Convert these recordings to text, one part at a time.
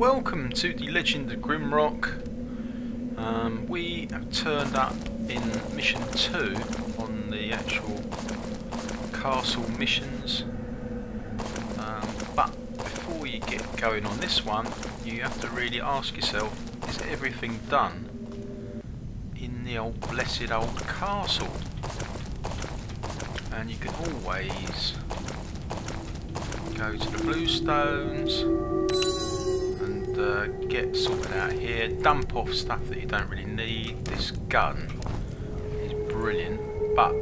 welcome to the Legend of Grimrock. Um, we have turned up in mission 2 on the actual castle missions. Um, but before you get going on this one, you have to really ask yourself, is everything done in the old blessed old castle? And you can always go to the Bluestones and uh, get sorted out here. Dump off stuff that you don't really need. This gun is brilliant, but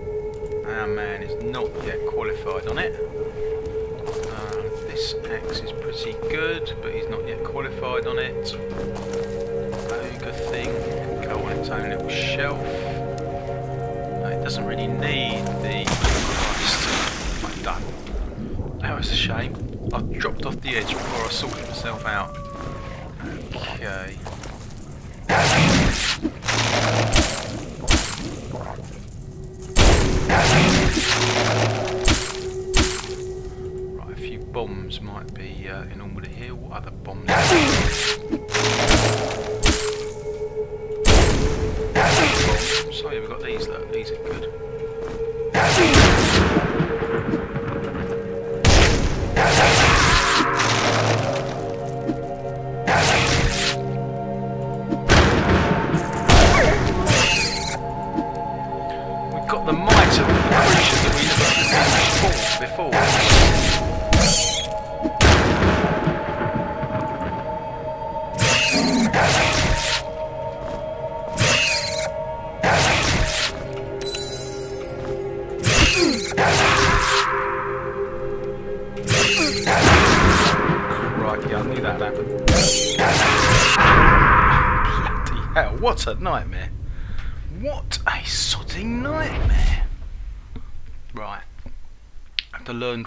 our man is not yet qualified on it. Um, this axe is pretty good, but he's not yet qualified on it. Ogre thing can go on its own little shelf. No, it doesn't really need the... Christ, I'm done. That was a shame. I dropped off the edge before I sorted myself out. Okay. Right, a few bombs might be uh, in order here. What other bombs? So yeah, we've got these. Look, these are good.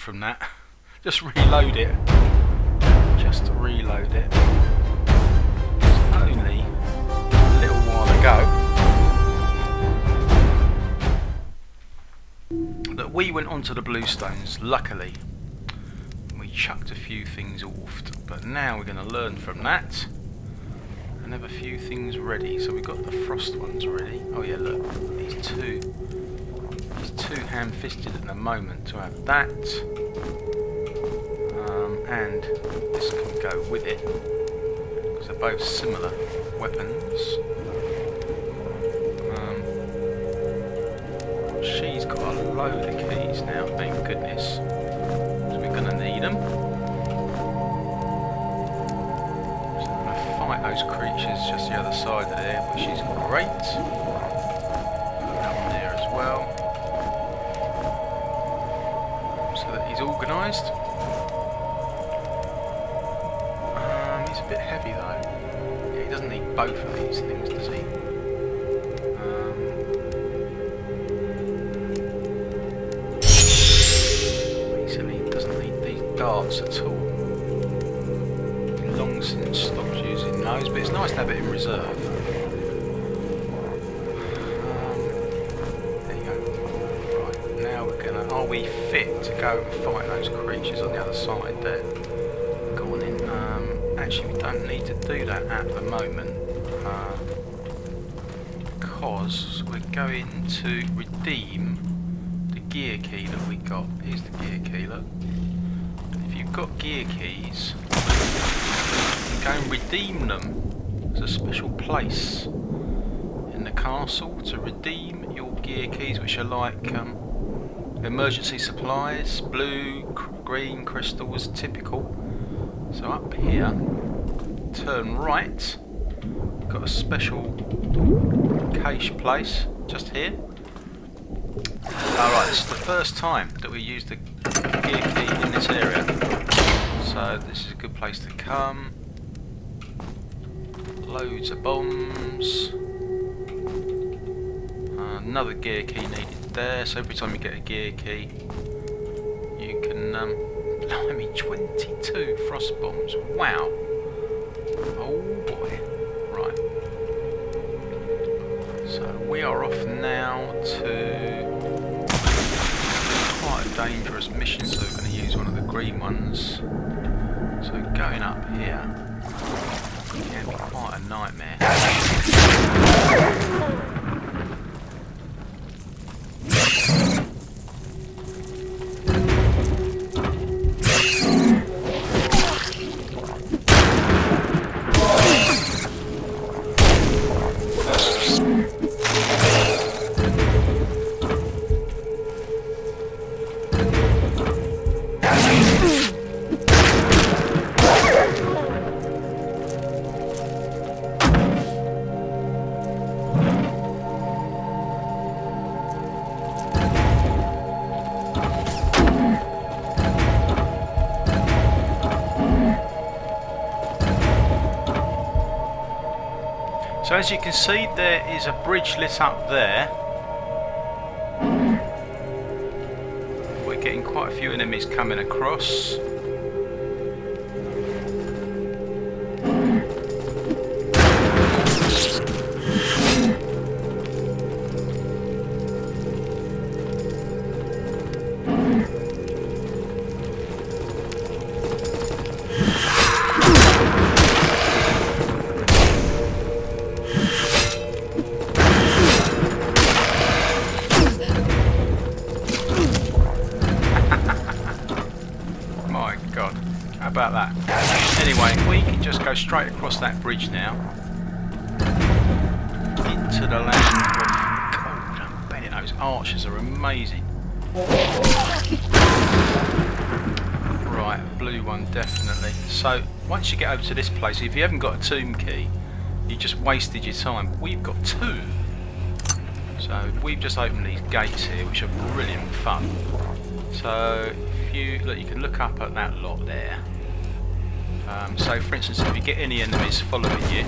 From that. Just reload it. Just reload it. It's only a little while ago that we went onto the Bluestones, luckily. We chucked a few things off, but now we're going to learn from that and have a few things ready. So we've got the frost ones ready. Oh yeah, look, these two, two ham-fisted at the moment to have that, um, and this can go with it because they're both similar weapons. Um, she's got a load of keys now, thank goodness. So we're going to need them. So I'm going to fight those creatures just the other side of there, which is great. We fit to go and fight those creatures on the other side there? Go on in. Um, actually, we don't need to do that at the moment. Uh, because we're going to redeem the gear key that we got. Here's the gear key, look. If you've got gear keys, go and redeem them. There's a special place in the castle to redeem your gear keys, which are like um, emergency supplies, blue, green crystals, typical. So up here, turn right, got a special cache place just here. Alright, this is the first time that we use the gear key in this area. So this is a good place to come. Loads of bombs. Another gear key needed there, so every time you get a gear key you can um blimey 22 frost bombs. Wow. Oh boy. Right. So we are off now to quite a dangerous mission, so we're going to use one of the green ones. So going up here. Can be quite a nightmare. As you can see there is a bridge lit up there. We're getting quite a few enemies coming across. Go straight across that bridge now. Into the land of gold. I'm betting those archers are amazing. Right, blue one definitely. So, once you get over to this place, if you haven't got a tomb key, you just wasted your time. We've got two. So, we've just opened these gates here, which are brilliant fun. So, if you look, you can look up at that lot there. Um, so, for instance, if you get any enemies following you,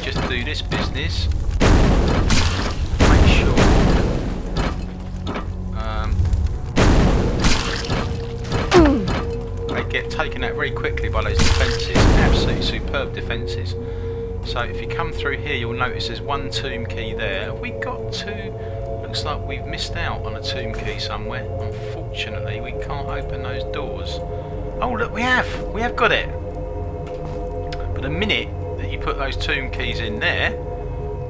just do this business. Make sure. Um, they get taken out very quickly by those defences. Absolutely superb defences. So, if you come through here, you'll notice there's one tomb key there. Have we got two? Looks like we've missed out on a tomb key somewhere. Unfortunately, we can't open those doors. Oh, look, we have! We have got it! The minute that you put those tomb keys in there,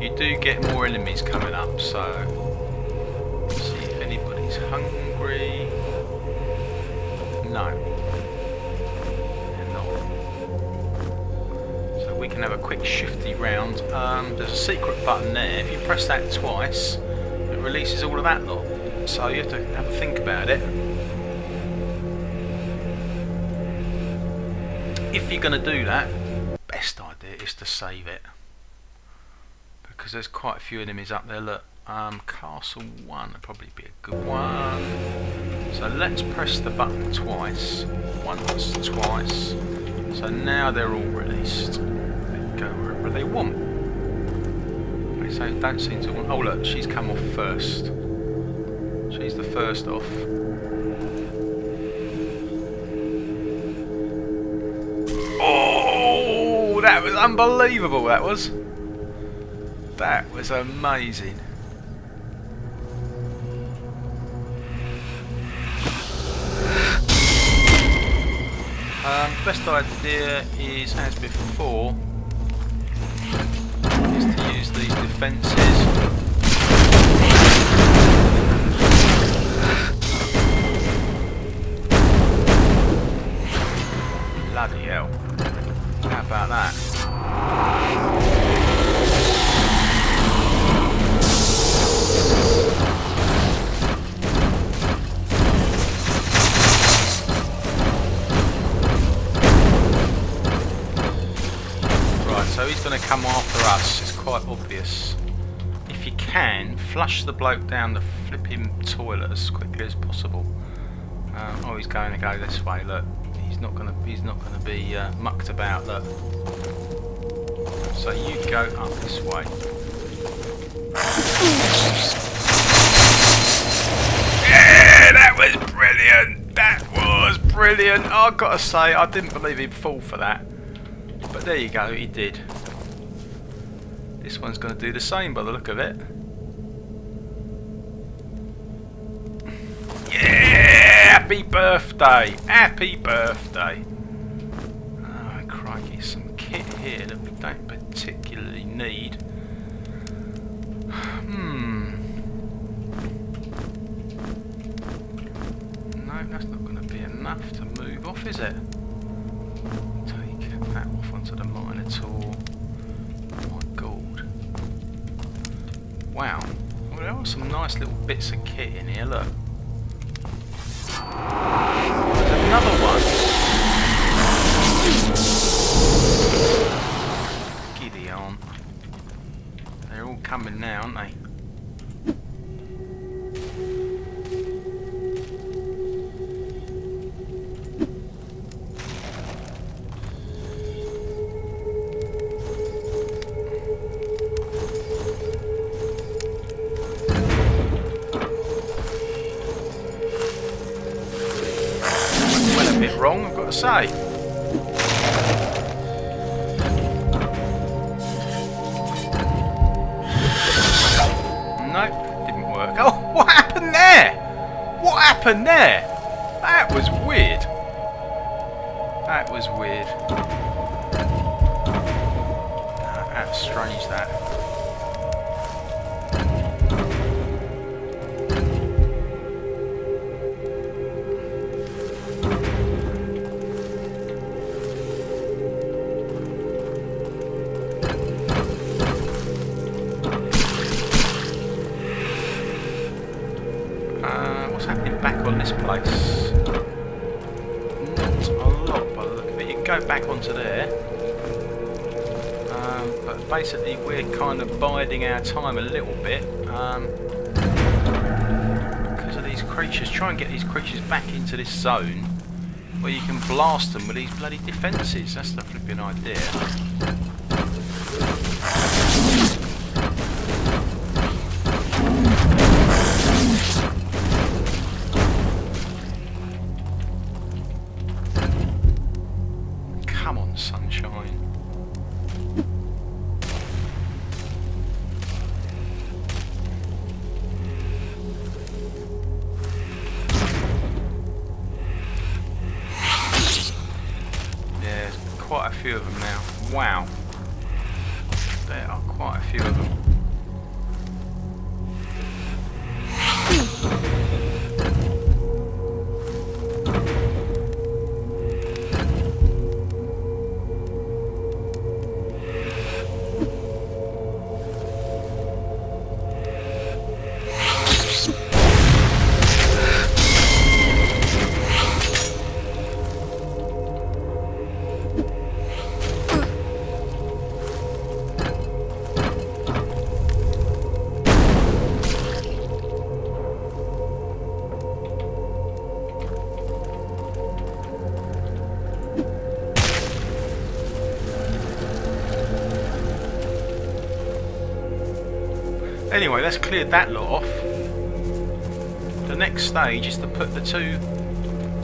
you do get more enemies coming up, so... Let's see if anybody's hungry. No. So we can have a quick shifty round. Um, there's a secret button there. If you press that twice, it releases all of that lot. So you have to have a think about it. If you're going to do that, best idea is to save it. Because there's quite a few enemies up there. Look, um, Castle 1 would probably be a good one. So let's press the button twice. Once, twice. So now they're all released. They go wherever they want. They say don't seem to want. Oh look, she's come off first. She's the first off. That was unbelievable. That was. That was amazing. Um, best idea is, as before, is to use these defences. Bloody hell. About that? Right, so he's going to come after us. It's quite obvious. If you can, flush the bloke down the flipping toilet as quickly as possible. Um, oh, he's going to go this way. Look, not to. He's not going to be uh, mucked about. Look. So you go up this way. Yeah, that was brilliant. That was brilliant. I've got to say, I didn't believe he'd fall for that. But there you go, he did. This one's going to do the same by the look of it. Happy birthday! Happy birthday! Oh, crikey. some kit here that we don't particularly need. Hmm. No, that's not going to be enough to move off, is it? Take that off onto the Minotaur. My god. Wow. Well, there are some nice little bits of kit in here, look. Another one. Giddy. They're all coming now, aren't they? Bit wrong, I've got to say. Nope, didn't work. Oh, what happened there? What happened there? That was weird. That was weird. Go back onto there. Um, but basically we're kind of biding our time a little bit. Um, because of these creatures. Try and get these creatures back into this zone where you can blast them with these bloody defences. That's the flipping idea. Anyway, that's cleared that lot off. The next stage is to put the two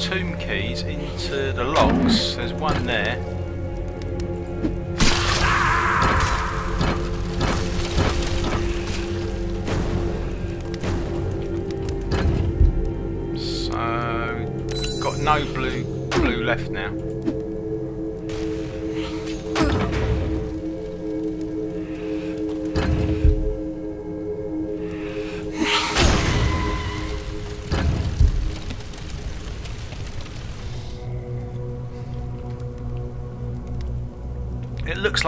tomb keys into the locks. There's one there. So, got no blue blue left now.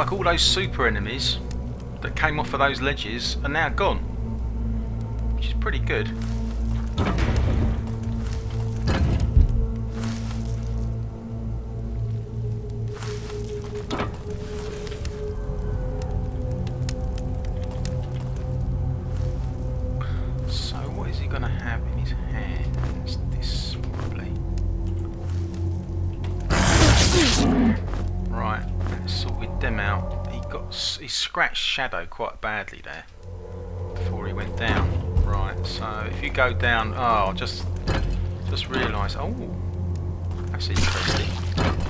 Like all those super enemies that came off of those ledges are now gone. Which is pretty good. Shadow quite badly there before he went down. Right, so if you go down, oh, just just realise, Oh, that's interesting.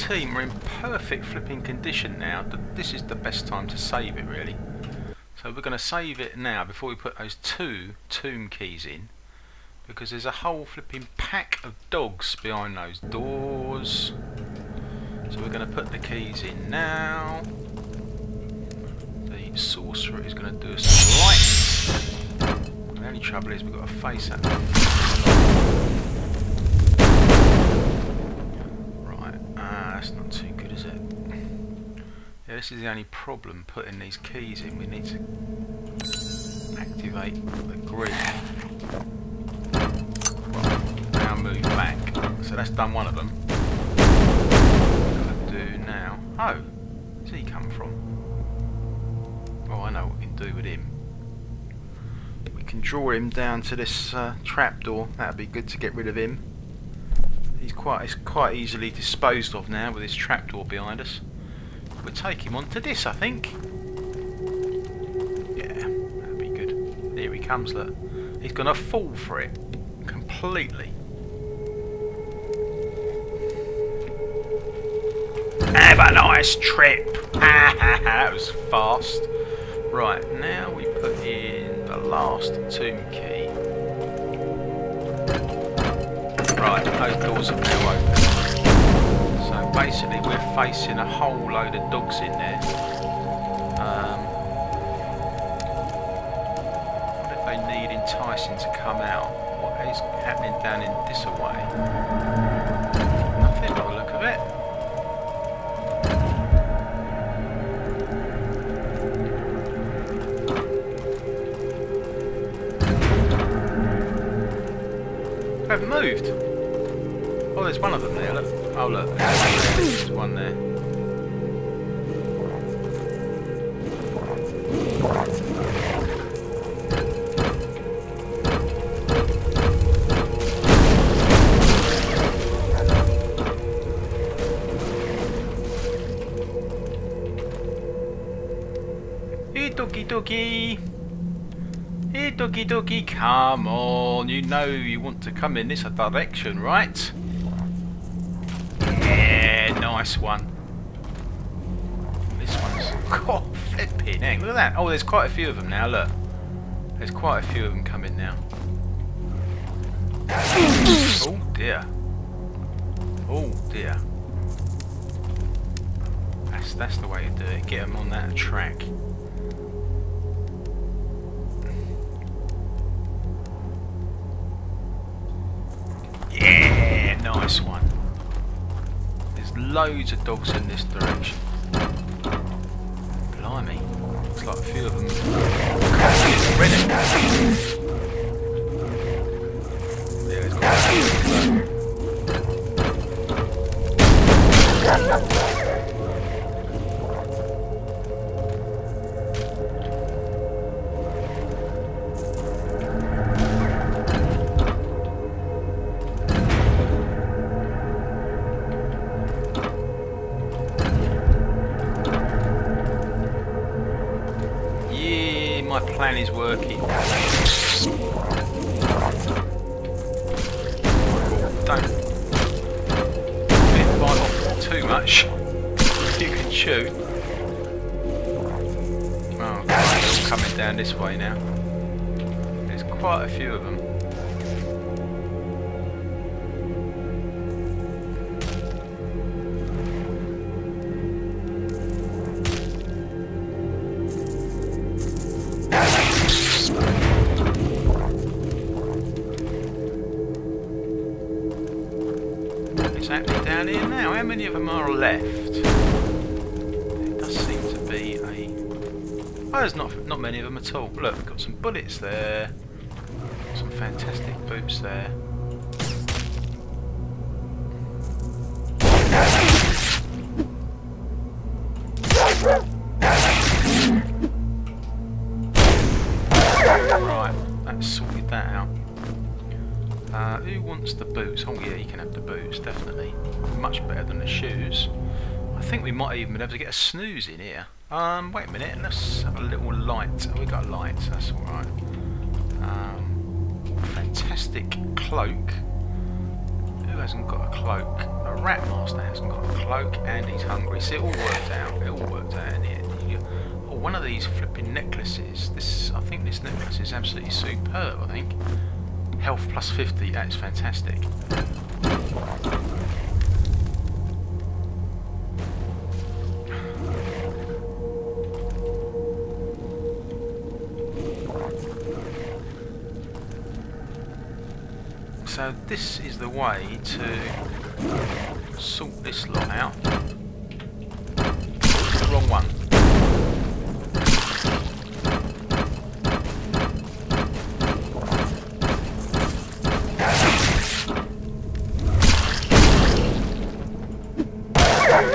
Team are in perfect flipping condition now, this is the best time to save it really. So we're going to save it now before we put those two tomb keys in because there's a whole flipping pack of dogs behind those doors. So we're going to put the keys in now. The sorcerer is going to do us some light. The only trouble is we've got to face that. That's not too good, is it? Yeah, this is the only problem, putting these keys in. We need to activate the grid. Now move back. So that's done one of them. What do now? Oh, where's he come from? Oh, I know what we can do with him. We can draw him down to this uh, trapdoor. That'd be good to get rid of him. He's quite, he's quite easily disposed of now with this trapdoor behind us. We'll take him onto this, I think. Yeah, that'd be good. Here he comes, look. He's to fall for it. Completely. Have a nice trip. that was fast. Right, now we put in the last tomb key. Right, those doors are now open. So basically we're facing a whole load of dogs in there. Um, what if they need enticing to come out? What is happening down in this way? haven't moved. One of them there, look. Oh, look. There's one there. Doggy doggy. Hey, doggy doggy, come on. You know you want to come in this direction, right? Nice one. This one's... God, flipping hang. Look at that. Oh, there's quite a few of them now, look. There's quite a few of them coming now. Oh, dear. Oh, dear. That's, that's the way to do it. Get them on that track. Yeah, nice one. Loads of dogs in this direction. Blimey. Looks like a few of them. How many of them are left? It does seem to be a... Oh, there's not, not many of them at all. Look, we've got some bullets there. Some fantastic boots there. Might even be able to get a snooze in here. Um, wait a minute, let's have a little light. Oh, we got a light, that's alright. Um, fantastic cloak. Who hasn't got a cloak. The rat master hasn't got a cloak, and he's hungry. See, it all worked out. It all worked out in the Oh, one of these flipping necklaces. This, I think this necklace is absolutely superb. I think health plus 50. That is fantastic. So this is the way to sort this lot out. Oops, wrong one.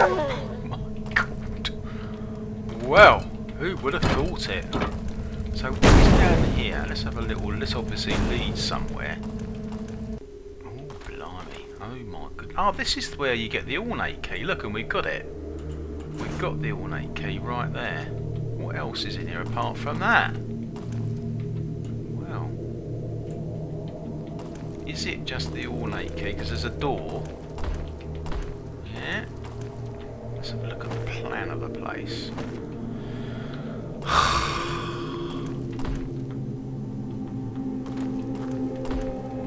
Oh. Well, who would have thought it? So what's down here? Let's have a little, this obviously leads somewhere. My god. Oh, this is where you get the ornate key. Look, and we've got it. We've got the ornate key right there. What else is in here apart from that? Well. Is it just the ornate key? Because there's a door. Yeah. Let's have a look at the plan of the place.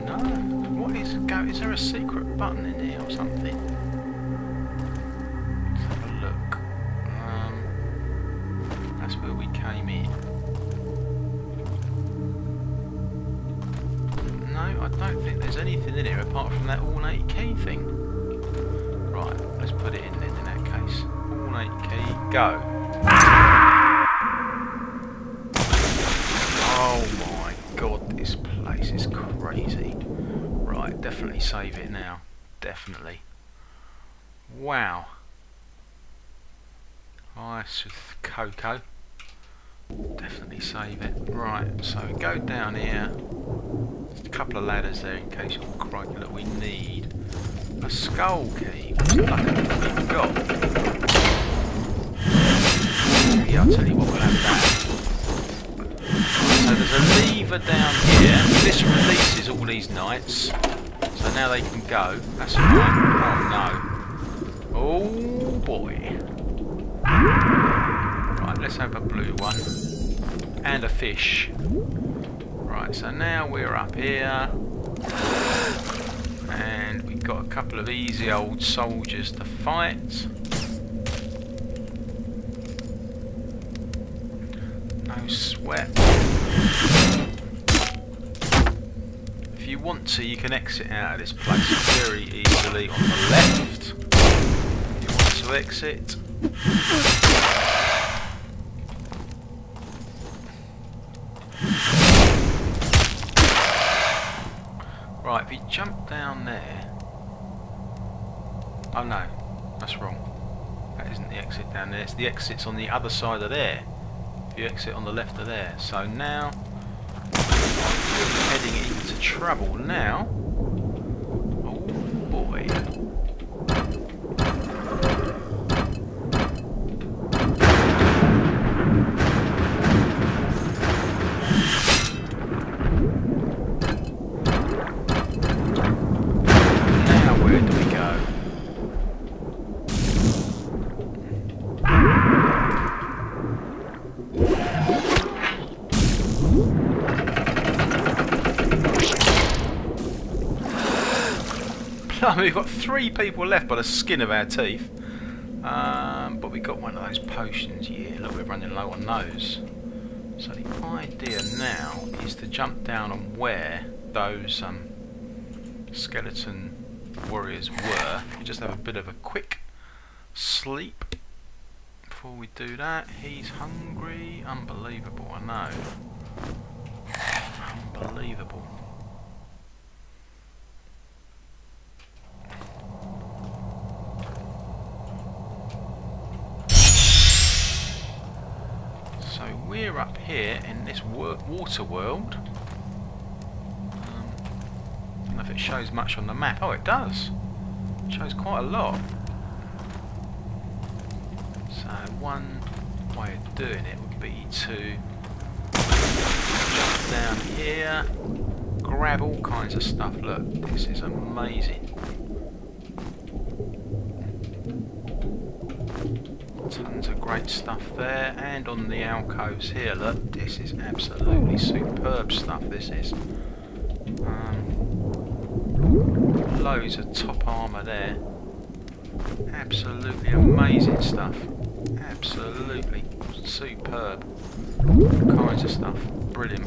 No. What is go? Is there a secret button in here or something? Let's have a look. Um, that's where we came in. No, I don't think there's anything in here apart from that ornate key thing. Right, let's put it in then. In that case, ornate key, go. Oh my god, this place is crazy. Right, definitely save it now. Definitely. Wow. Ice with cocoa. Definitely save it. Right, so go down here. There's a couple of ladders there in case you're crikey. Look, we need a skull key. The we've got? Yeah, I'll tell you what, we'll have that. So there's a lever down here. This releases all these knights. So now they can go. That's fine. Oh no. Oh boy. Right, let's have a blue one. And a fish. Right, so now we're up here. And we've got a couple of easy old soldiers to fight. No sweat. If you want to, you can exit out of this place very easily on the left. If you want to exit. Right, if you jump down there... Oh no, that's wrong. That isn't the exit down there, it's the exit's on the other side of there. You exit on the left of there. So now, heading into trouble now. Oh boy. Now where do we go? Blimey, we've got three people left by the skin of our teeth. Um, but we got one of those potions. Yeah, look, we're running low on those. So the idea now is to jump down on where those um, skeleton warriors were. We just have a bit of a quick sleep before we do that. He's hungry. Unbelievable, I know. Unbelievable. So we're up here in this water world. Um, I don't know if it shows much on the map. Oh, it does. It shows quite a lot. So one way of doing it would be to jump down here, grab all kinds of stuff. Look, this is amazing. Tons of great stuff there, and on the alcoves here, look, this is absolutely superb stuff, this is. Um, loads of top armour there. Absolutely amazing stuff. Absolutely superb. All kinds of stuff. Brilliant.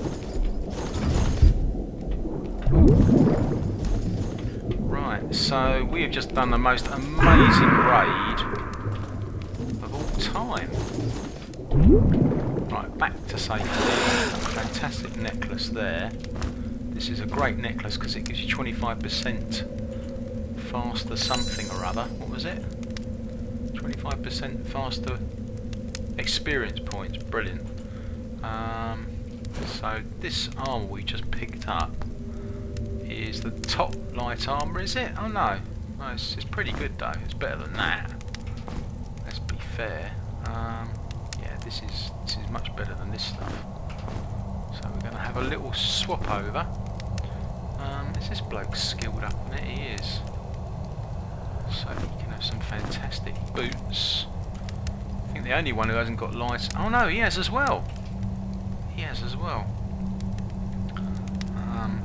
Right, so we have just done the most amazing raid time. Right, back to safety. Fantastic necklace there. This is a great necklace because it gives you 25% faster something or other. What was it? 25% faster experience points. Brilliant. Um, so this armour we just picked up is the top light armour, is it? Oh no. no it's, it's, pretty good though. It's better than that. Fair. Um, yeah, this is this is much better than this stuff. So we're going to have a little swap over. Um, is this bloke skilled up on it? He is. So he can have some fantastic boots. I think the only one who hasn't got lights... Oh no, he has as well. He has as well. Um,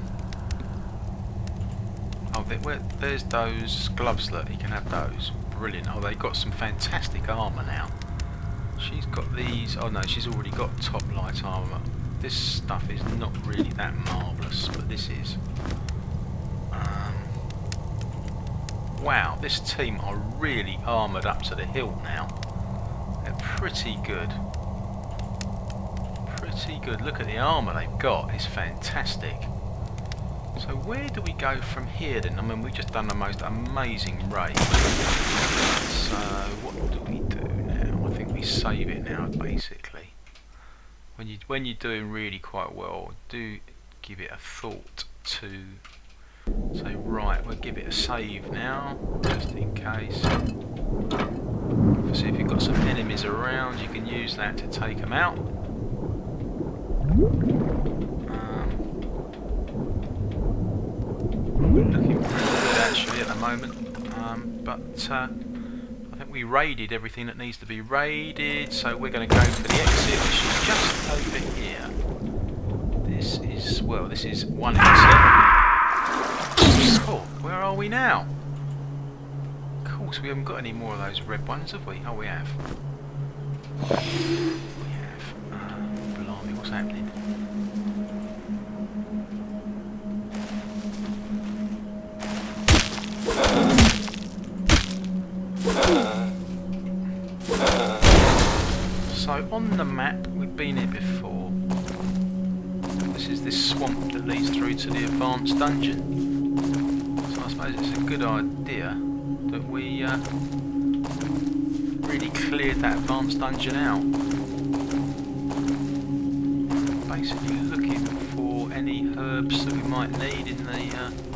oh, there, there's those gloves that he can have those. Brilliant. Oh, they've got some fantastic armour now. She's got these... Oh no, she's already got top light armour. This stuff is not really that marvellous, but this is. Um, wow, this team are really armoured up to the hilt now They're pretty good. Pretty good. Look at the armour they've got. It's fantastic. So where do we go from here then? I mean, we've just done the most amazing raid. So what do we do now? I think we save it now, basically. When you when you're doing really quite well, do give it a thought to say, right, we'll give it a save now, just in case. See if you've got some enemies around, you can use that to take them out. Um, looking good actually at the moment, um, but uh, I think we raided everything that needs to be raided, so we're going to go for the exit, which is just over here. This is, well, this is one exit. Cool, where are we now? Of course we haven't got any more of those red ones, have we? Oh, we have. We have. Uh, blimey, what's happening? So on the map, we've been here before. This is this swamp that leads through to the advanced dungeon. So I suppose it's a good idea that we uh, really cleared that advanced dungeon out. Basically looking for any herbs that we might need in the... Uh,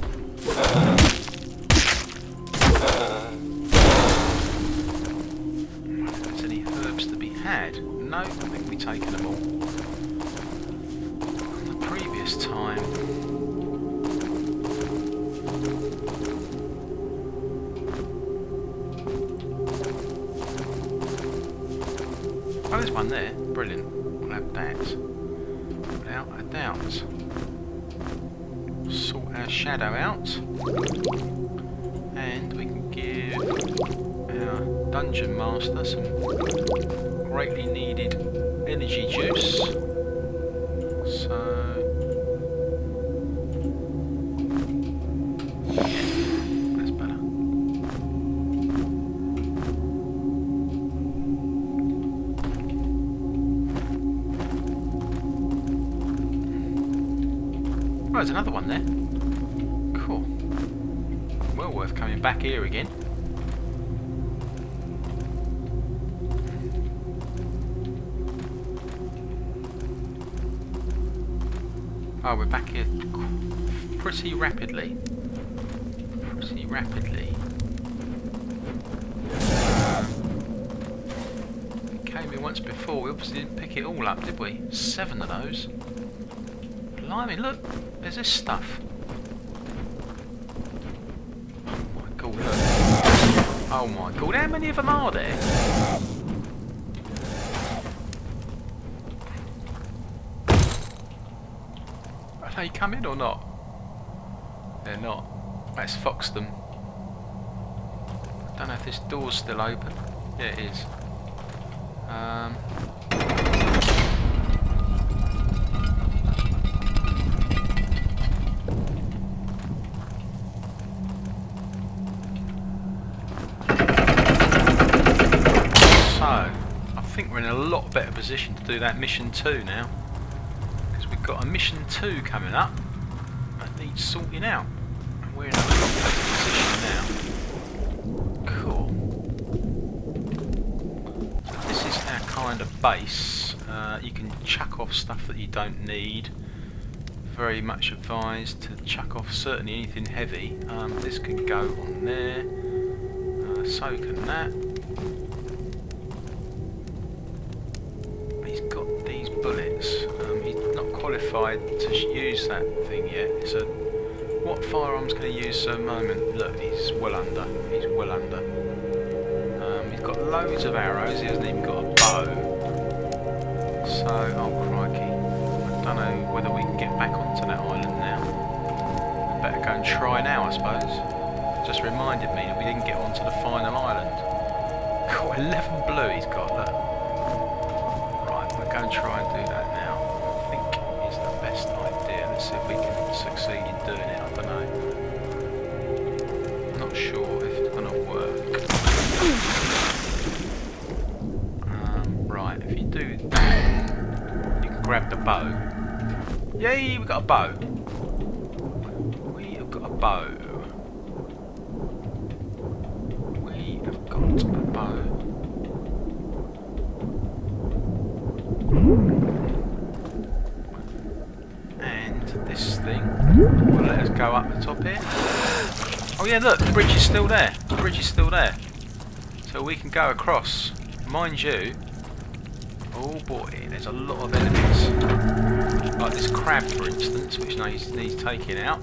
one there. Brilliant. We'll have that. Without a doubt. Sort our shadow out. And we can give our dungeon master some there's another one there. Cool. Well worth coming back here again. Oh, we're back here pretty rapidly. Pretty rapidly. Came here once before, we obviously didn't pick it all up, did we? Seven of those. Blimey, look! There's this stuff? Oh my god. Oh my god, how many of them are there? Are they coming or not? They're not. Let's fox them. I don't know if this door's still open. Yeah, it is. Um, better position to do that mission 2 now. Because we've got a mission 2 coming up that needs sorting out. And we're in a better position now. Cool. This is our kind of base. Uh, you can chuck off stuff that you don't need. Very much advised to chuck off certainly anything heavy. Um, this can go on there. Uh, so can that. Qualified to use that thing yet. A what firearms can he use at the moment? Look, he's well under. He's well under. Um, he's got loads of arrows. He hasn't even got a bow. So, oh crikey. I don't know whether we can get back onto that island now. Better go and try now, I suppose. Just reminded me that we didn't get onto the final island. Cool, 11 blue he's got, look. Right, we'll go and try and do that the bow. Yay, we got a bow. We have got a bow. We have got a bow. And this thing will let us go up the top here. Oh yeah, look, the bridge is still there. The bridge is still there. So we can go across. Mind you, oh boy, there's a lot of enemies. Like this crab, for instance, which needs, needs taking out.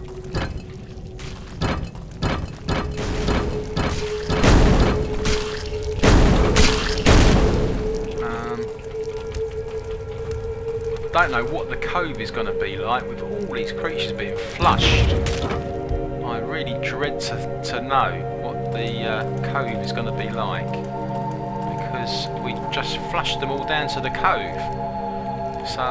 Um, don't know what the cove is going to be like with all these creatures being flushed. I really dread to, to know what the uh, cove is going to be like just flushed them all down to the cove. So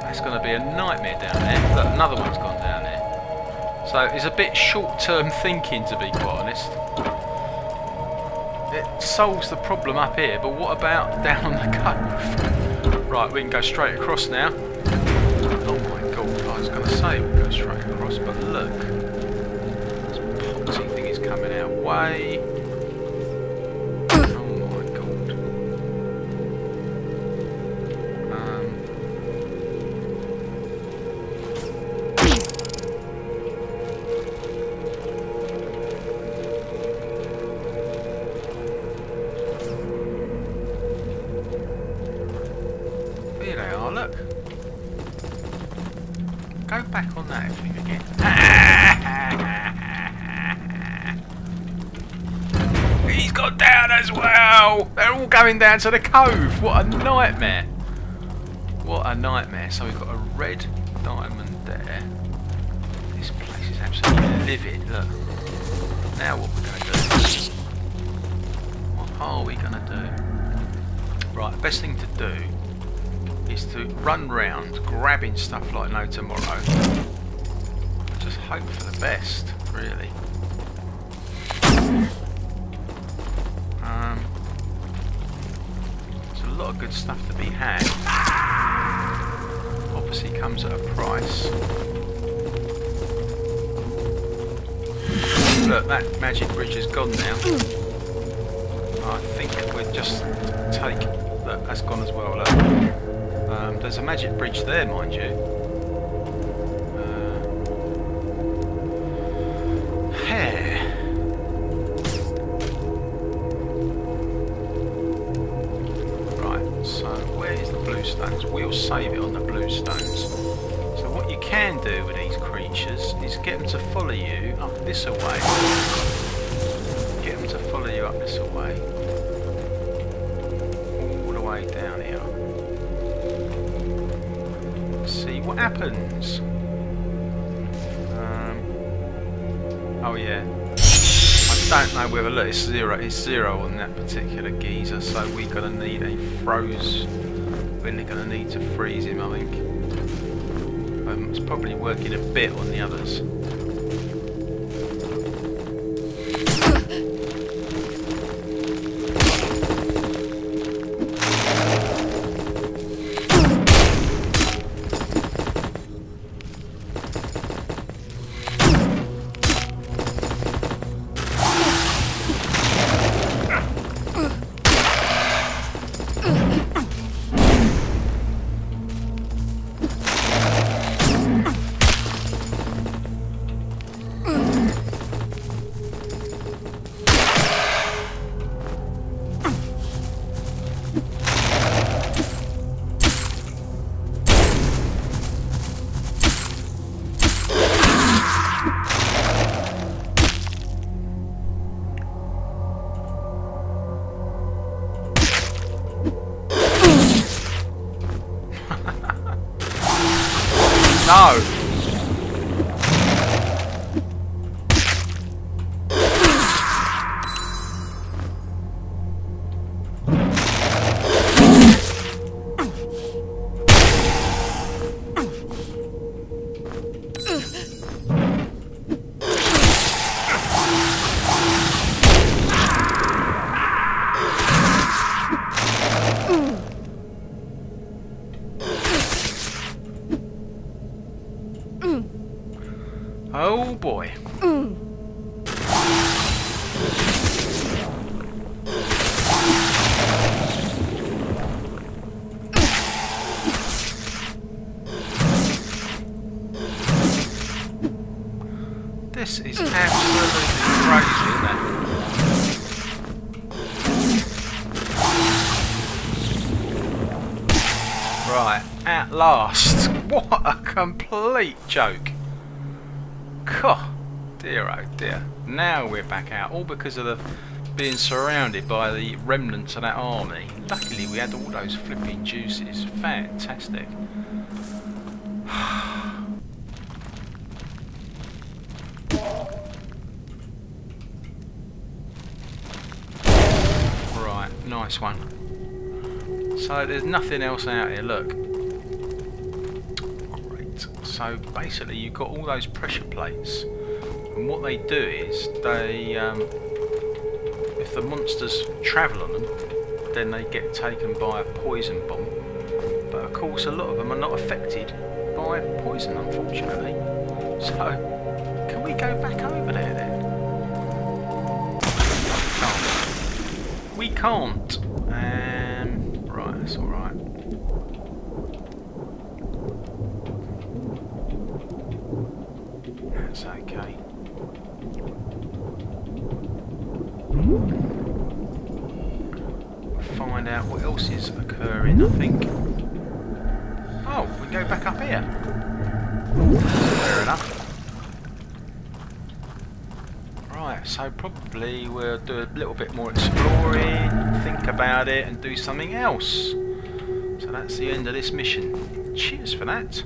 that's going to be a nightmare down there. Look, another one's gone down there. So it's a bit short-term thinking to be quite honest. It solves the problem up here, but what about down on the cove? Right, we can go straight across now. Oh my god, I was going to say we'll go straight across, but look. This poxy thing is coming our way. Going down to the cove! What a nightmare! What a nightmare. So we've got a red diamond there. This place is absolutely livid, look. Now what we're going to do? What are we going to do? Right, the best thing to do is to run round grabbing stuff like no tomorrow. Just hope for the best, really. A lot of good stuff to be had. Obviously comes at a price. Look, that magic bridge is gone now. I think we'll just take... Look, that's gone as well. Um, there's a magic bridge there, mind you. get them to follow you up this away. Get them to follow you up this away. All the way down here. See what happens. Um, oh yeah. I don't know whether look it's zero it's zero on that particular geezer, so we're gonna need a froze we're gonna need to freeze him I think. Um, it's probably working a bit on the others. Boy. This is absolutely crazy? Right, at last. What a complete joke. God, dear oh dear. We're back out, all because of the being surrounded by the remnants of that army. Luckily we had all those flipping juices. Fantastic. right, nice one. So there's nothing else out here, look. So basically you've got all those pressure plates and what they do is they, um, if the monsters travel on them, then they get taken by a poison bomb. But of course a lot of them are not affected by poison unfortunately. So, can we go back over there then? Can't. We can't. Um, right, that's alright. That's okay. Find out what else is occurring, I think. Oh, we go back up here. Fair enough. Right, so probably we'll do a little bit more exploring, think about it and do something else. So that's the end of this mission. Cheers for that.